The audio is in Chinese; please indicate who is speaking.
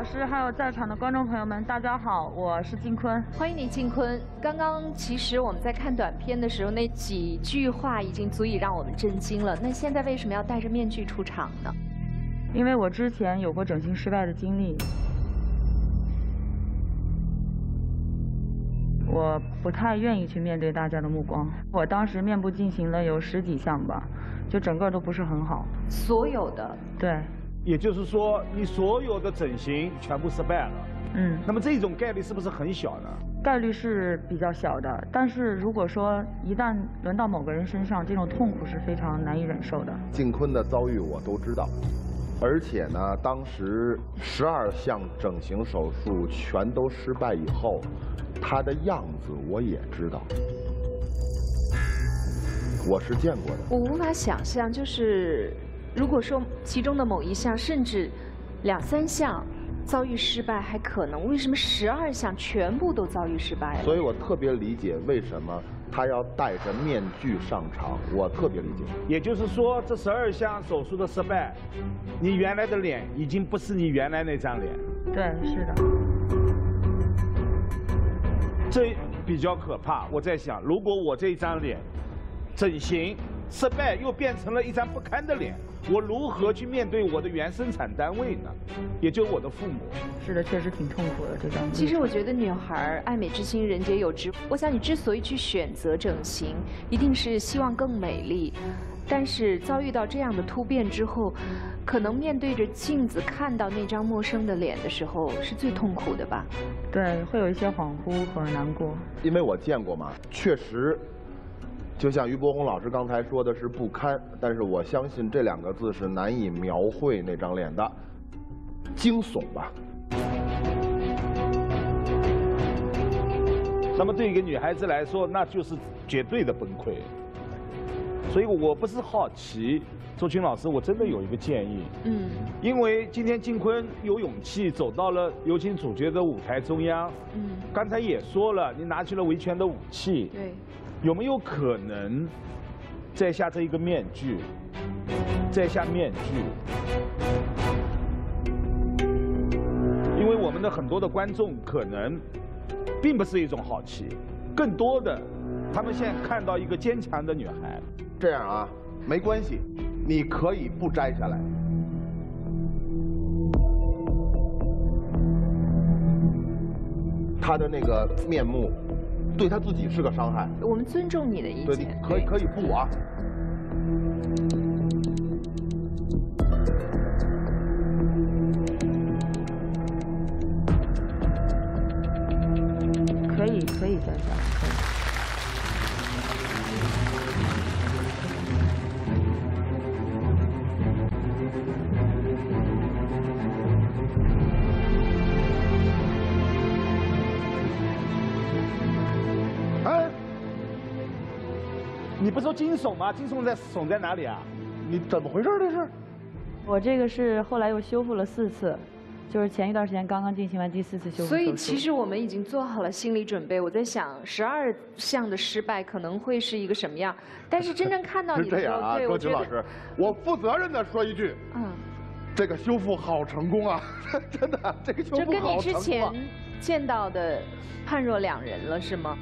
Speaker 1: 老师，还有在场的观众朋友们，大家好，我是静坤。
Speaker 2: 欢迎你，静坤。刚刚其实我们在看短片的时候，那几句话已经足以让我们震惊了。那现在为什么要戴着面具出场呢？
Speaker 1: 因为我之前有过整形失败的经历，我不太愿意去面对大家的目光。我当时面部进行了有十几项吧，就整个都不是很好。
Speaker 2: 所有的
Speaker 1: 对，
Speaker 3: 也就是说，你所有的整形全部失败了。
Speaker 1: 嗯，
Speaker 3: 那么这种概率是不是很小呢？
Speaker 1: 概率是比较小的，但是如果说一旦轮到某个人身上，这种痛苦是非常难以忍受的。
Speaker 4: 靖坤的遭遇我都知道，而且呢，当时十二项整形手术全都失败以后，他的样子我也知道，我是见过的。
Speaker 2: 我无法想象，就是如果说其中的某一项，甚至两三项遭遇失败还可能，为什么十二项全部都遭遇失败了？
Speaker 4: 所以我特别理解为什么他要戴着面具上场，我特别理解。
Speaker 3: 也就是说，这十二项手术的失败，你原来的脸已经不是你原来那张脸，
Speaker 1: 对，是的。
Speaker 3: 这比较可怕。我在想，如果我这一张脸整形失败，又变成了一张不堪的脸，我如何去面对我的原生产单位呢？也就是我的父母。
Speaker 1: 是的，确实挺痛苦的这张。
Speaker 2: 其实我觉得女孩爱美之心，人皆有之。我想你之所以去选择整形，一定是希望更美丽。但是遭遇到这样的突变之后，可能面对着镜子看到那张陌生的脸的时候，是最痛苦的吧？
Speaker 1: 对，会有一些恍惚和难过。
Speaker 4: 因为我见过嘛，确实，就像于伯宏老师刚才说的是不堪，但是我相信这两个字是难以描绘那张脸的，惊悚吧。
Speaker 3: 那么对一个女孩子来说，那就是绝对的崩溃。所以我不是好奇，周群老师，我真的有一个建议。
Speaker 2: 嗯
Speaker 3: 因为今天金坤有勇气走到了有请主角的舞台中央，
Speaker 2: 嗯，
Speaker 3: 刚才也说了，你拿起了维权的武器，
Speaker 2: 对，
Speaker 3: 有没有可能摘下这一个面具，摘下面具？因为我们的很多的观众可能并不是一种好奇，更多的他们现在看到一个坚强的女孩，
Speaker 4: 这样啊，没关系，你可以不摘下来。他的那个面目，对他自己是个伤害。
Speaker 2: 我们尊重你的意
Speaker 4: 对，你
Speaker 2: 见。
Speaker 4: 可以可以不啊。
Speaker 1: 可以，可以摘下
Speaker 3: 你不是说惊悚吗？惊悚在悚在哪里啊？
Speaker 4: 你怎么回事儿这是？
Speaker 1: 我这个是后来又修复了四次，就是前一段时间刚刚进行完第四次修复手术。
Speaker 2: 所以其实我们已经做好了心理准备。我在想，十二项的失败可能会是一个什么样？但是真正看到
Speaker 4: 是
Speaker 2: 你的时候，
Speaker 4: 这样啊，
Speaker 2: 对，
Speaker 4: 周
Speaker 2: 我觉得，
Speaker 4: 群老师，我负责任的说一句，
Speaker 2: 嗯，
Speaker 4: 这个修复好成功啊，真的，这个修
Speaker 2: 这跟
Speaker 4: 复好
Speaker 2: 你之前
Speaker 4: 成功啊。
Speaker 2: 见到的判若两人了，是吗？